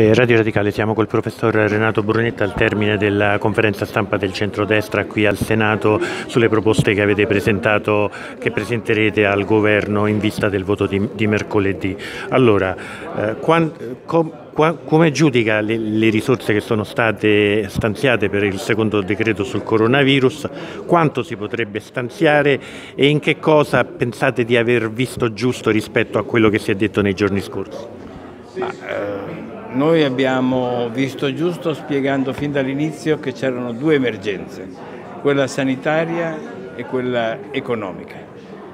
Radio Radicale, siamo col professor Renato Brunetta al termine della conferenza stampa del centrodestra qui al Senato sulle proposte che avete presentato, che presenterete al governo in vista del voto di, di mercoledì. Allora, eh, com, qua, come giudica le, le, risorse che sono state stanziate per il secondo decreto sul coronavirus? Quanto si potrebbe stanziare e in che cosa pensate di aver visto giusto rispetto a quello che si è detto nei giorni scorsi? Ma, eh noi abbiamo visto giusto spiegando fin dall'inizio che c'erano due emergenze, quella sanitaria e quella economica.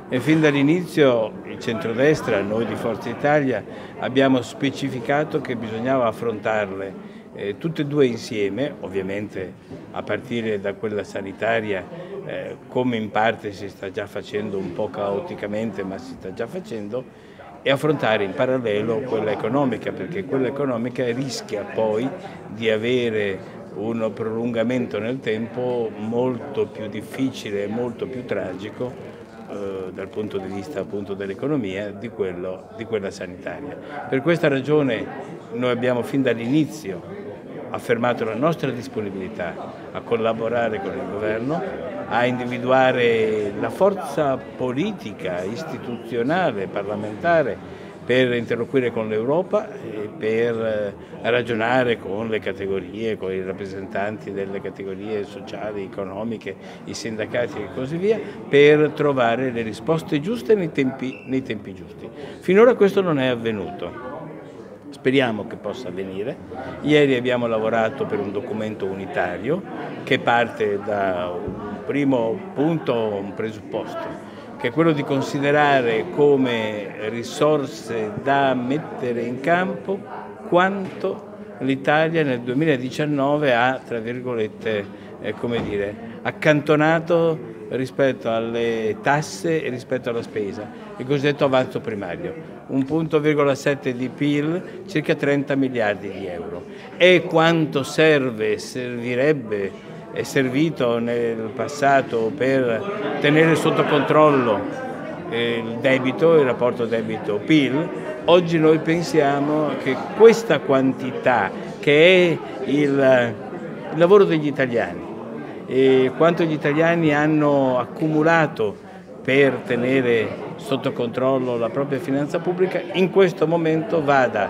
E fin dall'inizio il centrodestra, noi di Forza Italia, abbiamo specificato che bisognava affrontarle eh, tutte e due insieme, ovviamente a partire da quella sanitaria, eh, come in parte si sta già facendo un po' caoticamente, ma si sta già facendo, e affrontare in parallelo quella economica, perché quella economica rischia poi di avere un prolungamento nel tempo molto più difficile e molto più tragico eh, dal punto di vista dell'economia di, di quella sanitaria. Per questa ragione noi abbiamo fin dall'inizio affermato la nostra disponibilità a collaborare con il governo, a individuare la forza politica, istituzionale, parlamentare per interloquire con l'Europa e per eh, ragionare con le categorie, con i rappresentanti delle categorie sociali, economiche, i sindacati e così via, per trovare le risposte giuste nei tempi, nei tempi giusti. Finora questo non è avvenuto. Speriamo che possa avvenire. Ieri abbiamo lavorato per un documento unitario che parte da un primo punto, un presupposto, che è quello di considerare come risorse da mettere in campo quanto l'Italia nel 2019 ha, tra virgolette, eh, come dire, accantonato rispetto alle tasse e rispetto alla spesa, il cosiddetto avanzo primario, un punto virgola sette di PIL, circa 30 miliardi di euro. E quanto serve, servirebbe, è servito nel passato per tenere sotto controllo eh, il debito, il rapporto debito-PIL, oggi noi pensiamo che questa quantità, che è il lavoro degli italiani, e quanto gli italiani hanno accumulato per tenere sotto controllo la propria finanza pubblica, in questo momento vada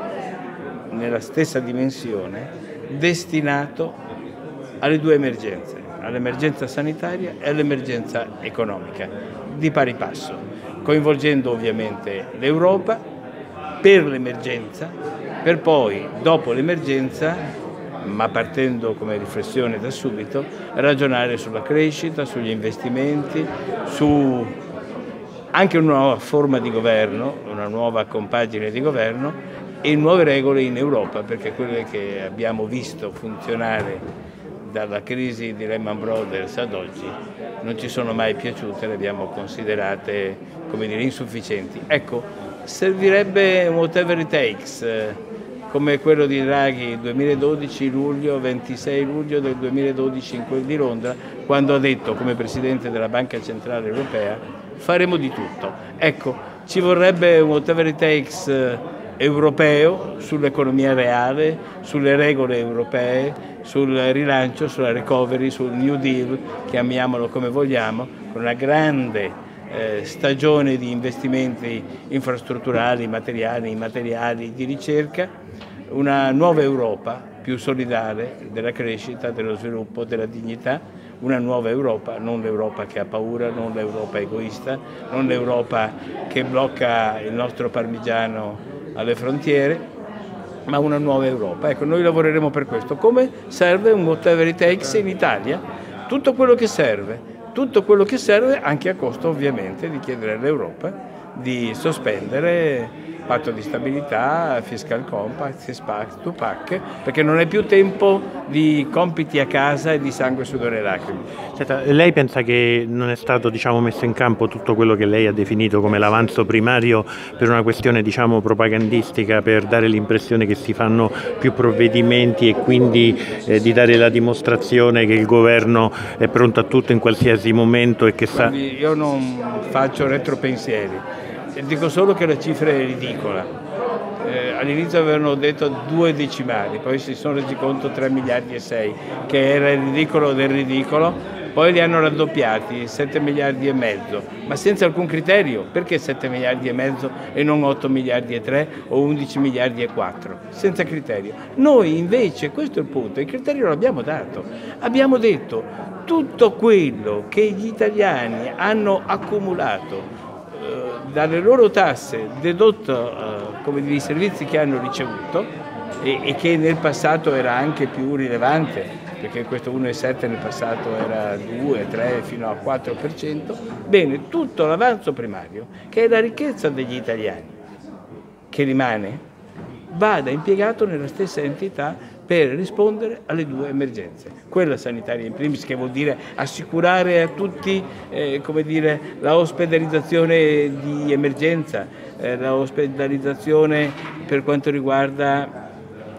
nella stessa dimensione destinato alle due emergenze, all'emergenza sanitaria e all'emergenza economica, di pari passo, coinvolgendo ovviamente l'Europa per l'emergenza, per poi, dopo l'emergenza, ma partendo come riflessione da subito, ragionare sulla crescita, sugli investimenti, su anche una nuova forma di governo, una nuova compagine di governo e nuove regole in Europa, perché quelle che abbiamo visto funzionare dalla crisi di Lehman Brothers ad oggi non ci sono mai piaciute, le abbiamo considerate come dire, insufficienti. Ecco, servirebbe whatever it takes come quello di Draghi 2012 luglio, 26 luglio del 2012 in quel di Londra, quando ha detto come Presidente della Banca Centrale Europea faremo di tutto. Ecco, ci vorrebbe un whatever it takes eh, europeo sull'economia reale, sulle regole europee, sul rilancio, sulla recovery, sul New Deal, chiamiamolo come vogliamo, con una grande eh, stagione di investimenti infrastrutturali, materiali, immateriali, di ricerca una nuova Europa più solidale della crescita, dello sviluppo, della dignità, una nuova Europa, non l'Europa che ha paura, non l'Europa egoista, non l'Europa che blocca il nostro parmigiano alle frontiere, ma una nuova Europa. Ecco, noi lavoreremo per questo. Come serve un whatever it takes in Italia? Tutto quello che serve, tutto quello che serve anche a costo ovviamente di chiedere all'Europa di sospendere patto di stabilità, fiscal compact, six-pack, two-pack, perché non è più tempo di compiti a casa e di sangue, sudore e lacrime. Senta, lei pensa che non è stato diciamo, messo in campo tutto quello che lei ha definito come l'avanzo primario per una questione diciamo, propagandistica, per dare l'impressione che si fanno più provvedimenti e quindi eh, di dare la dimostrazione che il governo è pronto a tutto in qualsiasi momento e che sa... Io non faccio retropensieri dico solo che la cifra è ridicola. Eh, all'inizio avevano detto due decimali, poi si sono resi conto 3 miliardi e 6, che era il ridicolo del ridicolo, poi li hanno raddoppiati, 7 miliardi e mezzo, ma senza alcun criterio, perché 7 miliardi e mezzo e non 8 miliardi e 3 o 11 miliardi e 4? Senza criterio. Noi invece, questo è il punto, il criterio l'abbiamo dato, abbiamo detto tutto quello che gli italiani hanno accumulato dalle loro tasse, dedotto eh, come dire, i servizi che hanno ricevuto e, e che nel passato era anche più rilevante perché questo 1,7 nel passato era 2, 3 fino al 4%, bene, tutto l'avanzo primario, che è la ricchezza degli italiani, che rimane, vada impiegato nella stessa entità per rispondere alle due emergenze. Quella sanitaria in primis, che vuol dire assicurare a tutti eh, dire, la ospedalizzazione di emergenza, eh, la ospedalizzazione per quanto riguarda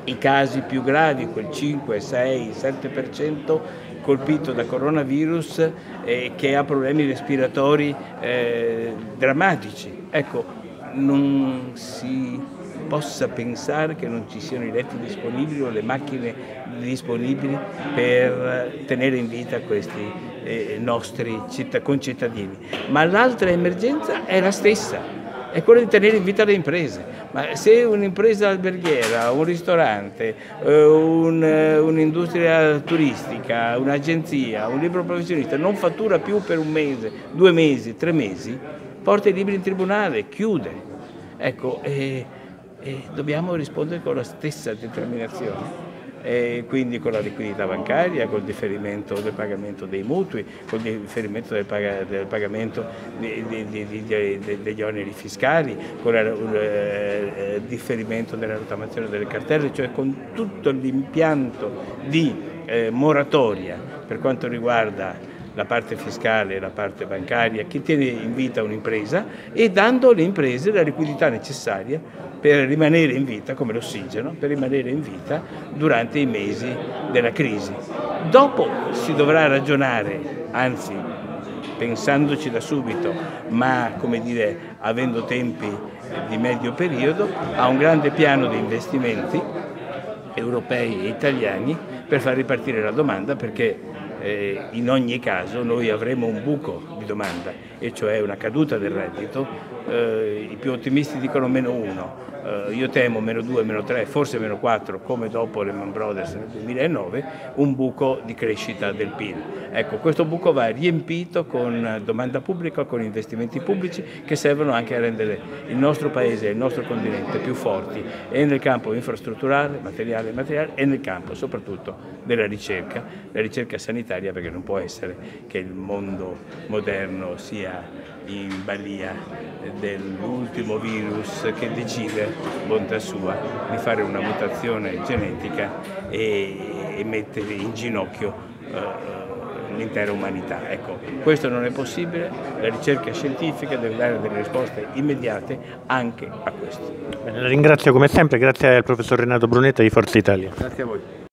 i casi più gravi, quel 5, 6, 7% colpito da coronavirus eh, che ha problemi respiratori eh, drammatici. Ecco, non si possa pensare che non ci siano i letti disponibili o le macchine disponibili per tenere in vita questi eh, nostri concittadini. Ma l'altra emergenza è la stessa, è quello di tenere in vita le imprese. Ma se un'impresa alberghiera, un ristorante, eh, eh, un'industria turistica, un'agenzia, un libro professionista non fattura più per un mese, due mesi, tre mesi, porta i libri in tribunale, chiude. Ecco, e, e dobbiamo rispondere con la stessa determinazione. E quindi con la liquidità bancaria, col differimento del pagamento dei mutui, col differimento del, pag del pagamento di, di, di, degli oneri fiscali, con il eh, differimento della rottamazione delle cartelle, cioè con tutto l'impianto di eh, moratoria per quanto riguarda la parte fiscale e la parte bancaria che tiene in vita un'impresa e dando alle imprese la liquidità necessaria per rimanere in vita, come l'ossigeno, per rimanere in vita durante i mesi della crisi. Dopo si dovrà ragionare, anzi pensandoci da subito, ma come dire, avendo tempi di medio periodo, a un grande piano di investimenti europei e italiani per far ripartire la domanda perché eh, in ogni caso noi avremo un buco domanda, e cioè una caduta del reddito, eh, i più ottimisti dicono meno 1, eh, io temo meno 2, meno 3, forse meno 4, come dopo Lehman Brothers nel 2009, un buco di crescita del PIL. Ecco, questo buco va riempito con domanda pubblica, con investimenti pubblici che servono anche a rendere il nostro paese e il nostro continente più forti e nel campo infrastrutturale, materiale e materiale e nel campo soprattutto della ricerca, la ricerca sanitaria perché non può essere che il mondo moderno sia in balia dell'ultimo virus che decide, bontà sua, di fare una mutazione genetica e, e mettere in ginocchio uh, l'intera umanità. Ecco, questo non è possibile, la ricerca scientifica deve dare delle risposte immediate anche a questo. Bene, la ringrazio come sempre, grazie al professor Renato Brunetta di Forza Italia. Grazie a voi.